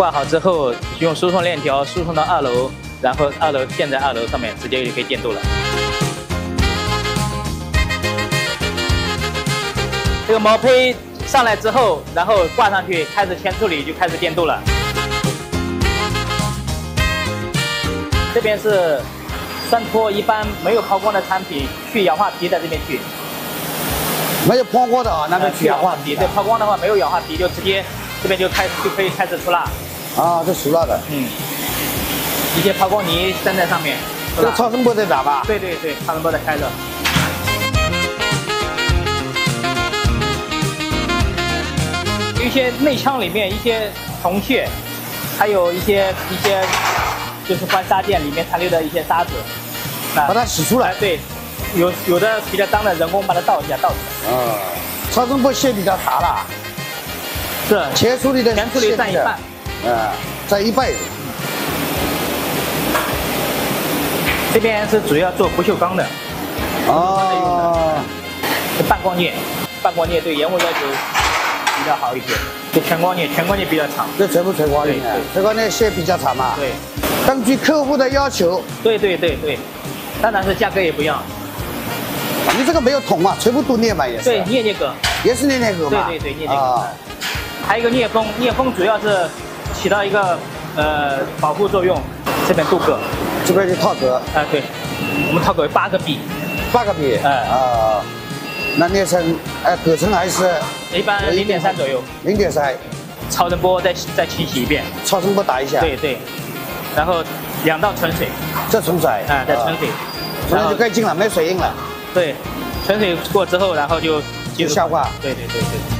挂好之后，用输送链条输送到二楼，然后二楼垫在二楼上面，直接就可以电镀了。这个毛坯上来之后，然后挂上去，开始前处理就开始电镀了。这边是山托，一般没有抛光的产品，去氧化皮在这边去。没有抛光的啊，那边去氧化皮。对，抛光的话没有氧化皮，就直接这边就开就可以开始出蜡。啊，这熟了的，嗯，一些抛光泥粘在上面，这超声波在打吧？对对对，超声波在开着。一些内腔里面一些铜屑，还有一些一些就是换沙件里面残留的一些沙子，把它洗出来。对，有有的比较脏的，人工把它倒一下，倒出来。啊，超声波线比较杂了，是前处理的前处理占一半。啊，在一半。这边是主要做不锈钢的。哦。是半光镍，半光镍对烟雾要求比较好一些。这全光镍，全光镍比较长。这全部全光镍，全光镍线比较长嘛。对。根据客户的要求。对对对对。当然是价格也不一样。你这个没有桶嘛？全部都镍嘛也是。对，镍镍镉。也是镍镍镉嘛。对对对，镍镍镉。还有一个镍封，镍封主要是。起到一个呃保护作用，这边镀铬，这边是套铬。哎，对，我们套铬八个 B，八个 B。哎啊，那裂成哎铬层还是？一般零点三左右。零点三。超声波再再清洗一遍。超声波打一下。对对。然后两道纯水。这纯水。啊，再纯水。然后就干净了，没水印了。对，纯水过之后，然后就就下挂。对对对对。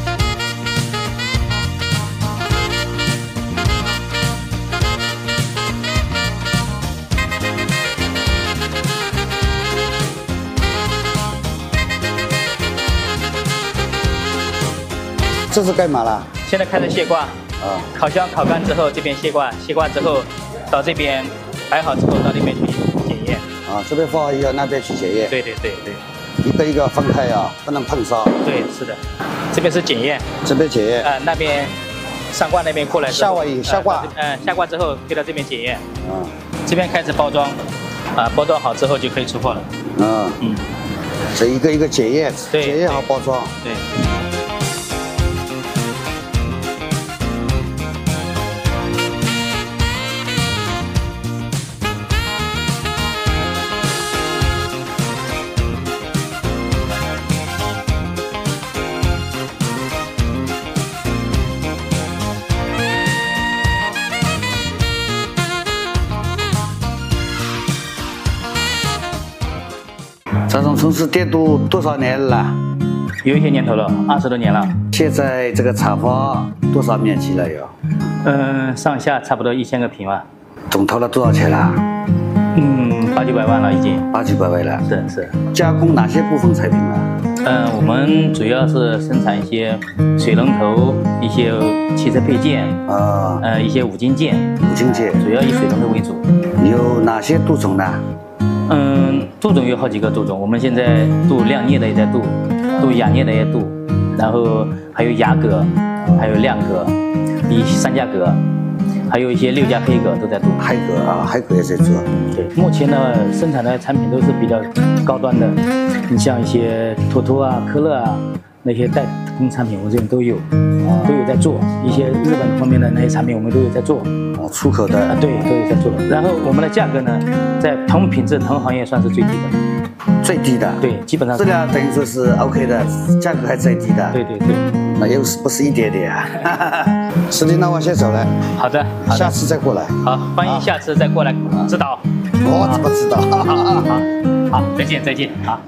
这是干嘛了？现在开始卸挂。啊。烤箱烤干之后，这边卸挂，卸挂之后，到这边摆好之后，到那边去检验。啊，这边放好以后，那边去检验。对对对对。一个一个分开啊，不能碰烧。对，是的。这边是检验。这边检验。啊，那边上挂那边过来。下挂以下挂。嗯，下挂之后推到这边检验。啊。这边开始包装，啊，包装好之后就可以出货了。嗯嗯。这一个一个检验，检验好包装。对。张总从事电镀多少年了？有一些年头了，二十多年了。现在这个厂房多少面积了？有？嗯，上下差不多一千个平吧。总投了多少钱了？嗯，八九百万了已经。八九百万了。是是。加工哪些部分产品呢？嗯，我们主要是生产一些水龙头、一些汽车配件啊，呃，一些五金件。五金件。主要以水龙头为主。有哪些镀种呢？嗯，杜总有好几个杜种，我们现在镀亮镍的也在镀，镀亚镍的也镀，然后还有雅铬，还有亮铬，一三价铬，还有一些六价黑铬都在镀。黑铬啊，黑铬也在做。对，目前呢生产的产品都是比较高端的，你像一些托托啊、科勒啊那些代工产品，我这边都有，都有在做。一些日本方面的那些产品，我们都有在做。出口的啊，对，都有在做。然后我们的价格呢，在同品质同行业算是最低的，最低的。对，基本上质量等于说是 OK 的，价格还最低的。对对对，那又是不是一点点啊？师弟，那我先走了。好的，下次再过来。好，欢迎下次再过来指导。我怎么知道？好好好，好，再见再见，好。